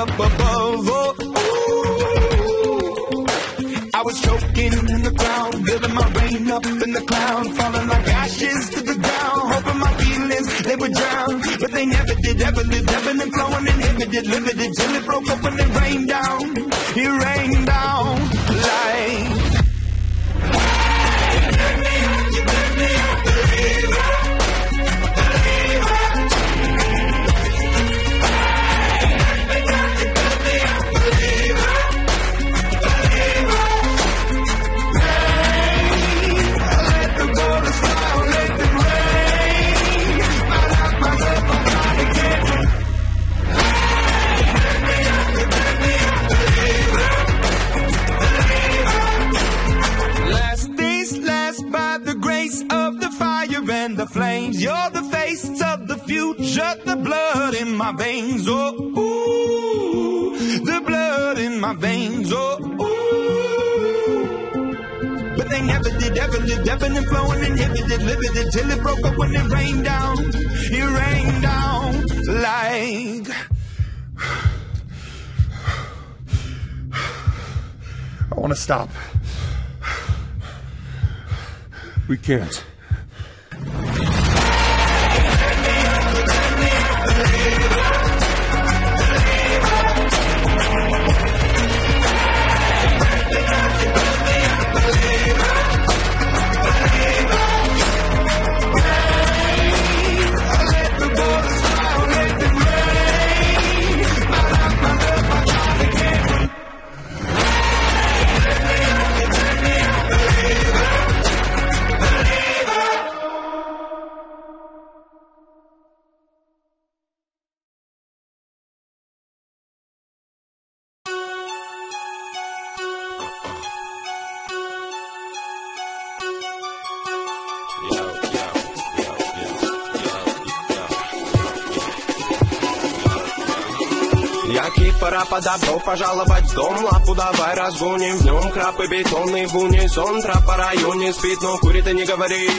Up above. Oh, ooh. I was choking in the crowd, building my rain up in the cloud, falling like ashes to the ground, hoping my feelings they would drown, but they never did, ever lived, ebbing and flowing, inhibited, limited, till it broke open and rained down, Face of the future, the blood in my veins. Oh, ooh, the blood in my veins. Oh, ooh. But they never did, ever lived, ebbing and flowing, inhibited, limited, till it broke up when it rained down. It rained down like. I want to stop. We can't. Я кипора подобро пожаловать в дом. Лапу давай разгоним в нем. Краб и бетонный в унисон. Трап по районе спит, но курит и не говори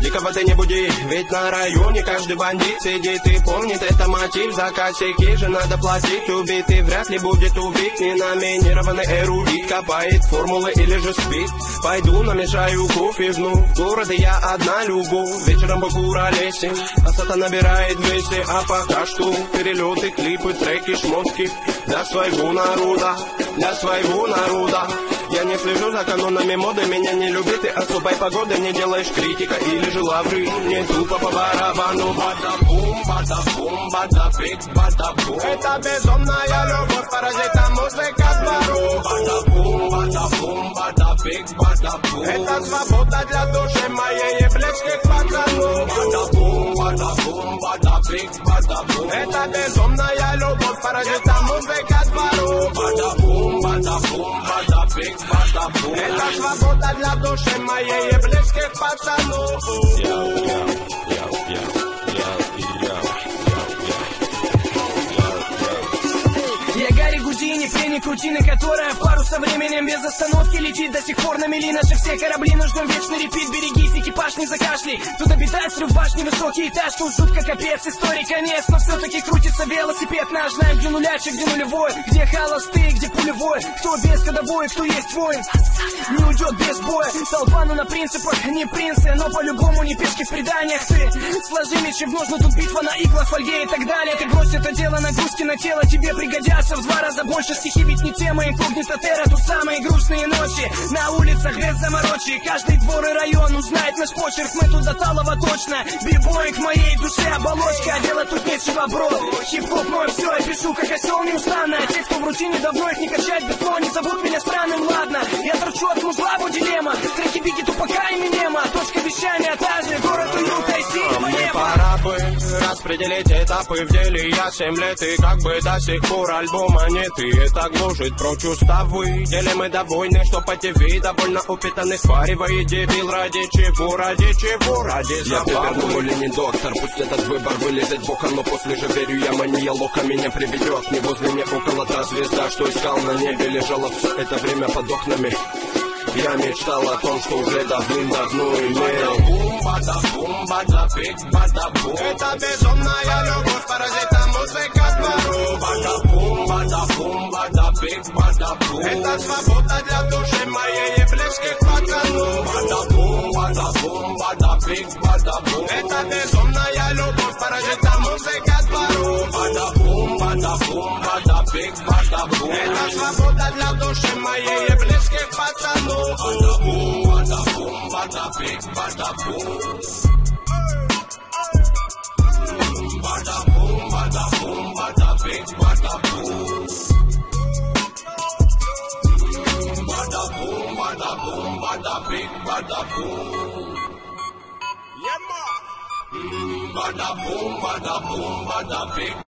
Дикого ты не буди, ведь на районе каждый бандит сидит и помнит. Это мотив, за косяки же надо платить. Убитый вряд ли будет убит. Ненаминированный эрудит Копает формулы или же спит. Пойду намешаю кофе вну В городе я одна любовь Вечером бакура лесен А сата набирает весе А пока что перелеты, клипы, треки, шмотки Для своего народа, для своего народа я не слежу за канонами моды, меня не любит и особой погоды. Не делаешь критика или же лавры Не тупо по барабану. Бада-бум, бада-бум, бада-бик, бада-бум. Это безумная любовь, паразита музыка двору Бада-бум, бада-бум, бада-бик, бада-бум. Это свобода для души моей и близких пацанов Бада-бум, бада-бум, бада-бик, бада-бум. Это безумная любовь, паразита музыка двору Бада-бум, бада-бум, big pasta boy. Esta swabota dla duszy ma jeje bliskie pacanów. Yeah, yeah, yeah, yeah. Рутины, который которая в пару со временем без остановки летит. До сих пор на мели наши все корабли, но ждем вечный репит. Берегись, экипаж не закашли, тут обитает срыв башни Высокий этаж, тут жутко капец, истории конец. Но все-таки крутится велосипед наш, знаем где нулячек, где нулевой. Где холостые, где пулевой, кто без ходовой, кто есть воин. Не уйдет без боя, толпа, ну на принципах не принцы. Но по-любому не пешки в преданиях ты Сложи мечи в ножны, тут битва на иглах, фольге и так далее. Ты брось это дело, нагрузки на тело тебе пригодятся В два раза больше стихи, ведь не тема инкогнита терра Тут самые грустные ночи, на улицах без заморочи Каждый двор и район узнает наш почерк. Мы тут до талого точно, бибой к моей душе оболочка А делать тут нечего, бро. Хип-хоп мой все, я пишу как осел неустанно. Те, кто в рутине давно их не качать бетон Не зовут меня странным, ладно. Я торчу от музла, дилемма. Треки Бигги, тупака и Минема. Точка вещания та же, распределить этапы в деле. Я семь лет и как бы до сих пор альбома нет. И это глушит прочь уставы. Делим мы до войны, что по ТВ Довольно упитанный сваривает дебил. Ради чего, ради чего, ради Я забавы. переверну или не доктор Пусть этот выбор вылезет боком Но после же верю я мания лока меня приведет. Не возле, не около та звезда Что искал на небе Лежала все это время под окнами Я мечтал о том, что уже давным-давно имел бада, бум, бада, биг, бада, бум. Это безумная любовь, паразита, музыка двору Бада, бум, бада, бум, бада, биг, бада, бум. Это свобода для души моей и близких пацанов. Бада, бум, бада, бум, бада, биг, бада, бум. Это Big Basta Blue. Estas la boda dla doszy ma je. Bada boom, bada boom, bada big, bada boom. Bada boom, bada boom, bada big, bada boom. Bada boom, bada boom, bada big, bada boom. Bada boom, bada boom, bada big.